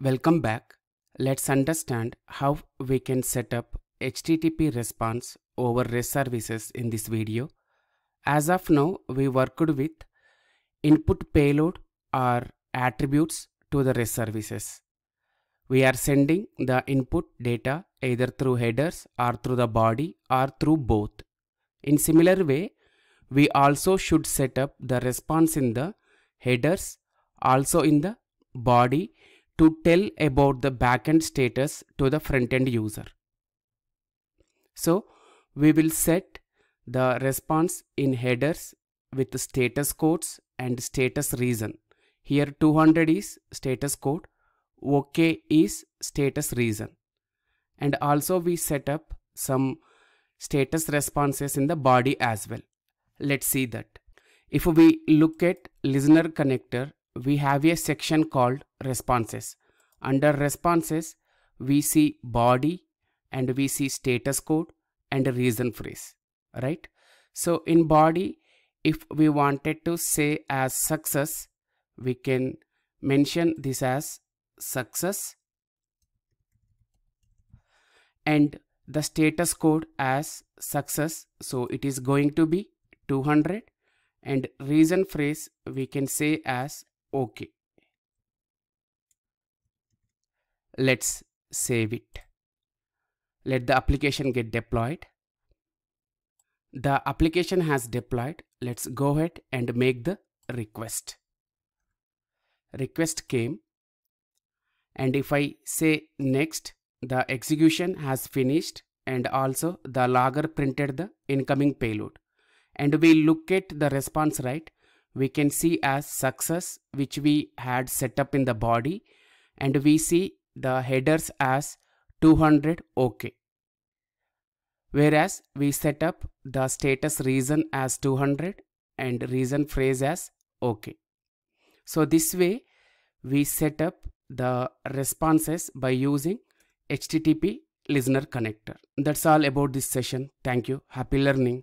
Welcome back. Let's understand how we can set up HTTP response over REST services in this video. As of now, we worked with input payload or attributes to the REST services. We are sending the input data either through headers or through the body or through both. In similar way, we also should set up the response in the headers, also in the body to tell about the backend status to the front-end user. So we will set the response in headers with status codes and status reason. Here 200 is status code, OK is status reason. And also we set up some status responses in the body as well. Let's see that. If we look at listener connector, we have a section called responses. Under responses, we see body and we see status code and reason phrase, right? So in body, if we wanted to say as success, we can mention this as success and the status code as success. So it is going to be 200 and reason phrase we can say as okay. Let's save it. Let the application get deployed. The application has deployed. Let's go ahead and make the request. Request came and if I say next the execution has finished and also the logger printed the incoming payload and we look at the response right we can see as success which we had set up in the body and we see the headers as 200 OK. Whereas we set up the status reason as 200 and reason phrase as OK. So this way we set up the responses by using HTTP listener connector. That's all about this session. Thank you. Happy learning.